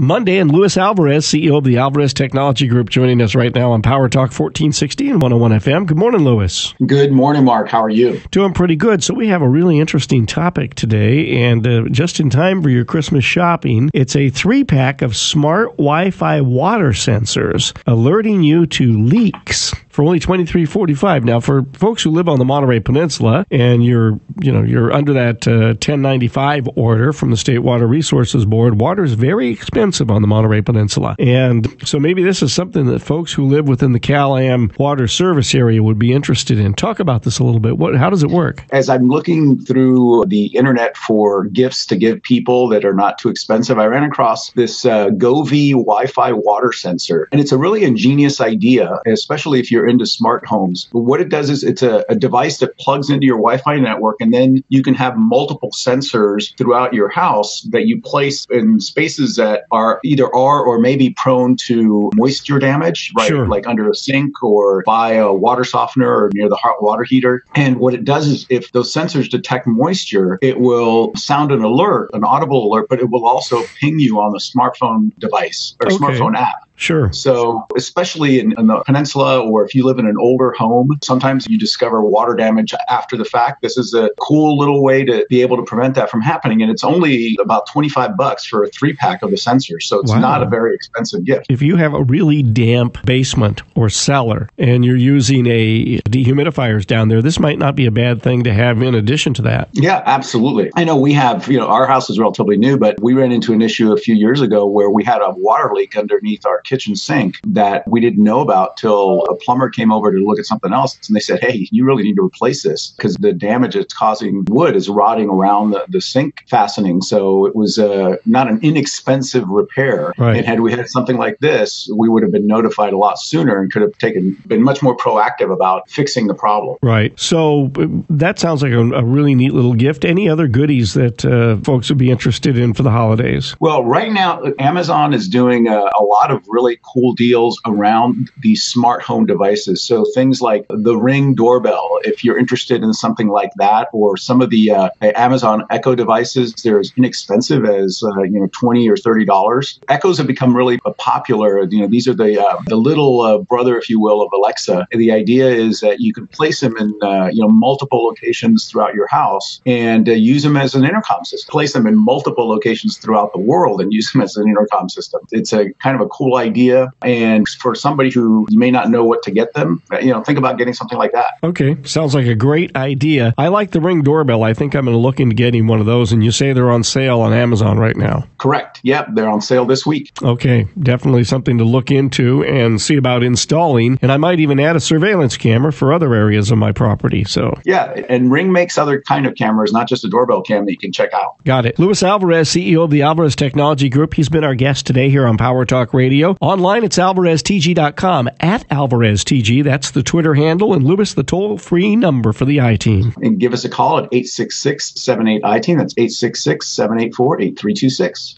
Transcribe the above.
Monday. And Luis Alvarez, CEO of the Alvarez Technology Group, joining us right now on Power Talk 1460 and 101 FM. Good morning, Luis. Good morning, Mark. How are you? Doing pretty good. So, we have a really interesting topic today, and uh, just in time for your Christmas shopping, it's a three pack of smart Wi Fi water sensors alerting you to leaks for only twenty three forty five. Now, for folks who live on the Monterey Peninsula and you're you know you're under that uh, ten ninety five order from the State Water Resources Board, water is very expensive on the Monterey Peninsula, and so maybe this is something that folks who live within the Cal-Am water service area would be interested in. Talk about this a little bit. What how does it work? As I'm looking through the internet for gifts to give people that are not too expensive, I ran across this uh, Govee Wi-Fi water sensor, and it's a really ingenious idea, especially if you're you're into smart homes. But what it does is it's a, a device that plugs into your Wi-Fi network, and then you can have multiple sensors throughout your house that you place in spaces that are either are or may be prone to moisture damage, right? Sure. Like under a sink or by a water softener or near the hot water heater. And what it does is if those sensors detect moisture, it will sound an alert, an audible alert, but it will also ping you on the smartphone device or Okay. smartphone app. Sure. So, especially in, in the peninsula, or if you live in an older home, sometimes you discover water damage after the fact. This is a cool little way to be able to prevent that from happening. And it's only about 25 bucks for a three pack of the sensors. So, it's Wow. not a very expensive gift. If you have a really damp basement or cellar and you're using a dehumidifiers down there, this might not be a bad thing to have in addition to that. Yeah, absolutely. I know we have, you know, our house is relatively new, but we ran into an issue a few years ago where we had a water leak underneath our kitchen sink that we didn't know about till a plumber came over to look at something else. And they said, hey, you really need to replace this because the damage it's causing wood is rotting around the, the sink fastening. So it was uh, not an inexpensive repair. Right. And had we had something like this, we would have been notified a lot sooner and could have taken been much more proactive about fixing the problem. Right. So uh, that sounds like a, a really neat little gift. Any other goodies that uh, folks would be interested in for the holidays? Well, right now, Amazon is doing a, a lot of really cool deals around these smart home devices. So things like the Ring doorbell, if you're interested in something like that, or some of the uh, Amazon Echo devices, they're as inexpensive as uh, you know twenty or thirty dollars. Echoes have become really uh, popular. You know, these are the uh, the little uh, brother, if you will, of Alexa. And the idea is that you can place them in uh, you know multiple locations throughout your house and use them as an intercom system. Place them in multiple locations throughout the world and use them as an intercom system. It's a kind of a cool idea. And for somebody who you may not know what to get them, you know, think about getting something like that. Okay. Sounds like a great idea. I like the Ring doorbell. I think I'm going to look into getting one of those. And you say they're on sale on Amazon right now. Correct. Yep, they're on sale this week. Okay. Definitely something to look into and see about installing. And I might even add a surveillance camera for other areas of my property. So Yeah, and Ring makes other kind of cameras, not just a doorbell cam that you can check out. Got it. Luis Alvarez, CEO of the Alvarez Technology Group. He's been our guest today here on Power Talk Radio. Online, it's alvareztg.com. At AlvarezTG, that's the Twitter handle. And Luis, the toll free number for the I team. And give us a call at 866 78 I team. That's 866 784 8326.